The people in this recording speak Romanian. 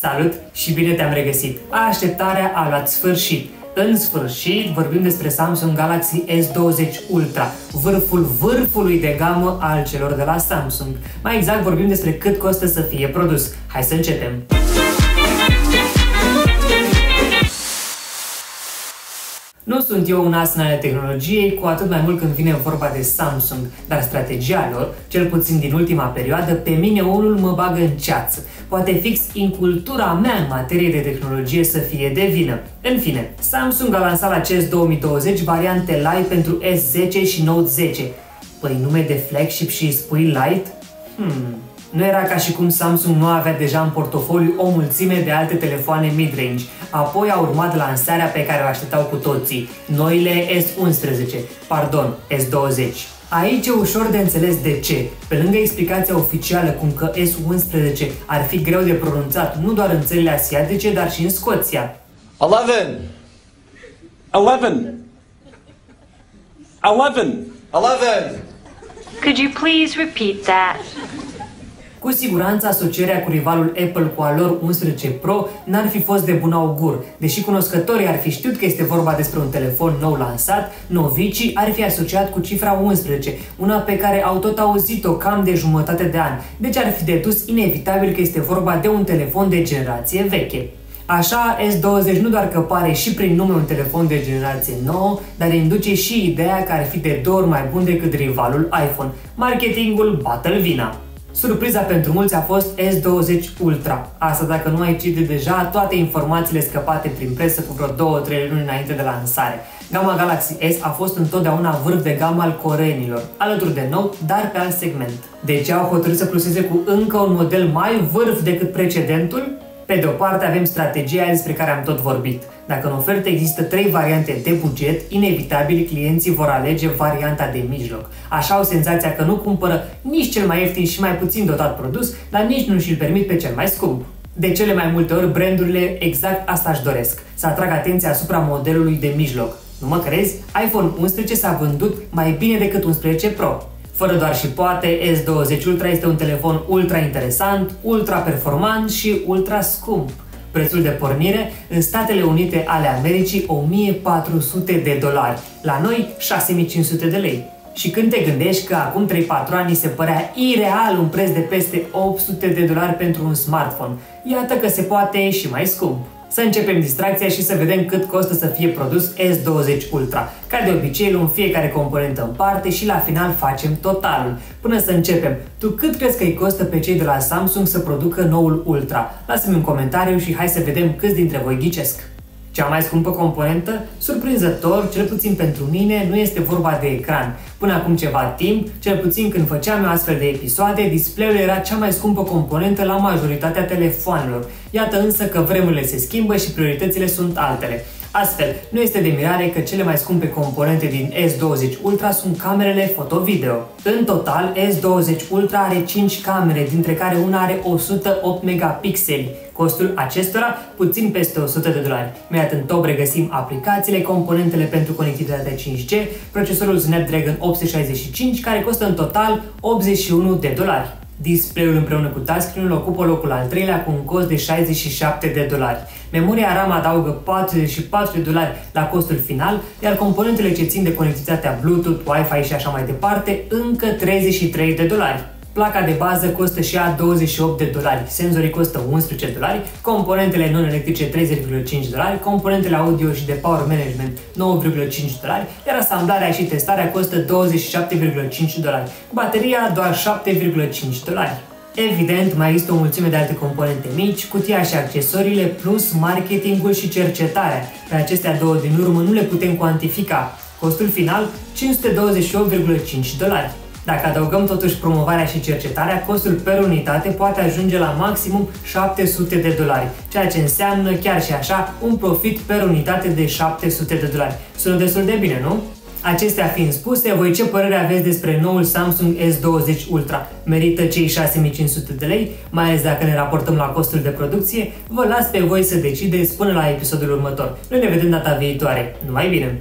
Salut și bine te-am regăsit! Așteptarea a luat sfârșit. În sfârșit vorbim despre Samsung Galaxy S20 Ultra, vârful vârfului de gamă al celor de la Samsung. Mai exact vorbim despre cât costă să fie produs. Hai să începem! Nu sunt eu un as în ale tehnologiei, cu atât mai mult când vine vorba de Samsung, dar strategia lor, cel puțin din ultima perioadă, pe mine unul mă bagă în ceață. Poate fix în cultura mea în materie de tehnologie să fie de vină. În fine, Samsung a lansat la CES 2020 variante Lite pentru S10 și Note 10. Păi nume de flagship și spui Lite? Hmm, nu era ca și cum Samsung nu avea deja în portofoliu o mulțime de alte telefoane mid-range. Apoi a urmat lansarea pe care o așteptau cu toții, noile S11, pardon, S20. Aici e ușor de înțeles de ce. Pe lângă explicația oficială cum că S11 ar fi greu de pronunțat nu doar în țările asiatice, dar și în Scoția. 11 11 11 11 Could you please repeat that? Cu siguranță asocierea cu rivalul Apple cu al lor 11 Pro n-ar fi fost de bun augur. Deși cunoscătorii ar fi știut că este vorba despre un telefon nou lansat, novicii ar fi asociat cu cifra 11, una pe care au tot auzit-o cam de jumătate de an, deci ar fi dedus inevitabil că este vorba de un telefon de generație veche. Așa, S20 nu doar că pare și prin nume un telefon de generație nouă, dar induce și ideea că ar fi de două ori mai bun decât rivalul iPhone. Marketingul battle vina. Surpriza pentru mulți a fost S20 Ultra. Asta dacă nu ai citit deja toate informațiile scăpate prin presă cu vreo 2-3 luni înainte de lansare. Gama Galaxy S a fost întotdeauna vârf de gamă al coreenilor, alături de Note, dar pe alt segment. De ce au hotărât să pluseze cu încă un model mai vârf decât precedentul? Pe de o parte avem strategia despre care am tot vorbit. Dacă în ofertă există trei variante de buget, inevitabil clienții vor alege varianta de mijloc. Așa au senzația că nu cumpără nici cel mai ieftin și mai puțin dotat produs, dar nici nu și-l permit pe cel mai scump. De cele mai multe ori, brandurile exact asta își doresc, să atragă atenția asupra modelului de mijloc. Nu mă crezi? iPhone 11 s-a vândut mai bine decât 11 Pro. Fără doar și poate, S20 Ultra este un telefon ultra interesant, ultra performant și ultra scump. Prețul de pornire în Statele Unite ale Americii 1400 de dolari, la noi 6500 de lei. Și când te gândești că acum 3-4 ani se părea ireal un preț de peste 800 de dolari pentru un smartphone, iată că se poate și mai scump. Să începem distracția și să vedem cât costă să fie produs S20 Ultra. Ca de obicei luăm fiecare componentă în parte și la final facem totalul. Până să începem, tu cât crezi că îi costă pe cei de la Samsung să producă noul Ultra? Lasă-mi un comentariu și hai să vedem câți dintre voi ghicesc. Cea mai scumpă componentă? Surprinzător, cel puțin pentru mine, nu este vorba de ecran. Până acum ceva timp, cel puțin când făceam eu astfel de episoade, display-ul era cea mai scumpă componentă la majoritatea telefoanelor. Iată însă că vremurile se schimbă și prioritățile sunt altele. Astfel, nu este de mirare că cele mai scumpe componente din S20 Ultra sunt camerele foto-video. În total, S20 Ultra are 5 camere, dintre care una are 108 megapixeli. Costul acestora puțin peste 100 de dolari. Mai în top regăsim aplicațiile, componentele pentru conectivitatea 5G, procesorul Snapdragon 865 care costă în total 81 de dolari. Display-ul împreună cu touchscreen-ul ocupă locul al treilea cu un cost de 67 de dolari. Memoria RAM adaugă 44 de dolari la costul final, iar componentele ce țin de conectivitatea Bluetooth, Wi-Fi și așa mai departe încă 33 de dolari. Placa de bază costă și a 28 de dolari, senzorii costă 11 dolari, componentele non-electrice 30,5 dolari, componentele audio și de power management 9,5 dolari, iar asamblarea și testarea costă 27,5 dolari, bateria doar 7,5 dolari. Evident, mai există o mulțime de alte componente mici, cutia și accesoriile, plus marketingul și cercetarea. Pe acestea două din urmă nu le putem cuantifica. Costul final 528,5 dolari. Dacă adăugăm totuși promovarea și cercetarea, costul per unitate poate ajunge la maximum 700 de dolari, ceea ce înseamnă chiar și așa un profit per unitate de 700 de dolari. Sună destul de bine, nu? Acestea fiind spuse, voi ce părere aveți despre noul Samsung S20 Ultra? Merită cei 6500 de lei, mai ales dacă ne raportăm la costul de producție? Vă las pe voi să decideți până la episodul următor. Noi ne vedem data viitoare. Numai bine!